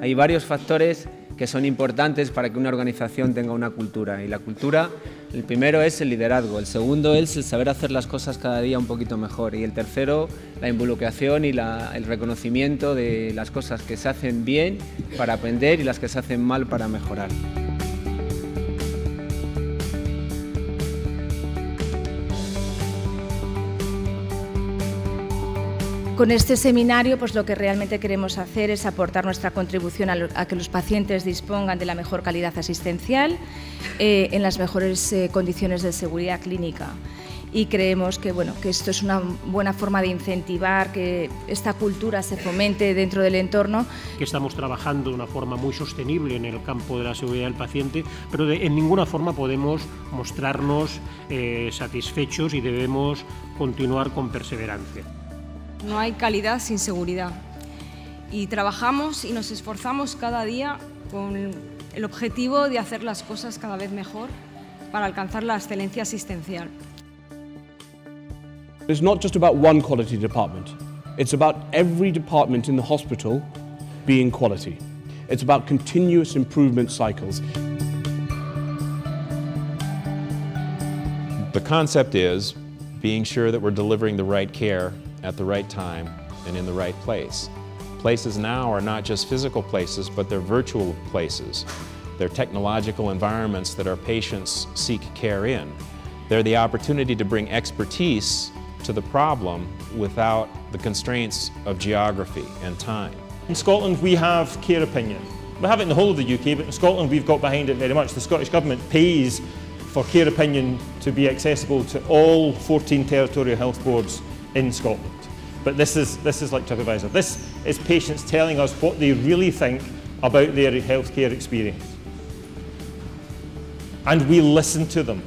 Hay varios factores que son importantes para que una organización tenga una cultura. Y la cultura, el primero es el liderazgo, el segundo es el saber hacer las cosas cada día un poquito mejor y el tercero, la involucración y el reconocimiento de las cosas que se hacen bien para aprender y las que se hacen mal para mejorar. Con este seminario, pues lo que realmente queremos hacer es aportar nuestra contribución a, que los pacientes dispongan de la mejor calidad asistencial eh, en las mejores eh, condiciones de seguridad clínica. Y creemos que, bueno, que esto es una buena forma de incentivar que esta cultura se fomente dentro del entorno. Que estamos trabajando de una forma muy sostenible en el campo de la seguridad del paciente, pero en ninguna forma podemos mostrarnos eh, satisfechos y debemos continuar con perseverancia. No hay calidad sin seguridad. Y trabajamos y nos esforzamos cada día con el objetivo de hacer las cosas cada vez mejor para alcanzar la excelencia asistencial. It's not just about one quality department. It's about every department in the hospital being quality. It's about continuous improvement cycles. The concept is being sure that we're delivering the right care at the right time and in the right place. Places now are not just physical places, but they're virtual places. They're technological environments that our patients seek care in. They're the opportunity to bring expertise to the problem without the constraints of geography and time. In Scotland we have care opinion. We have it in the whole of the UK, but in Scotland we've got behind it very much. The Scottish Government pays for care opinion to be accessible to all 14 territorial health boards in Scotland. But this is, this is like TripAdvisor. This is patients telling us what they really think about their healthcare experience. And we listen to them.